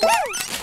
Woo!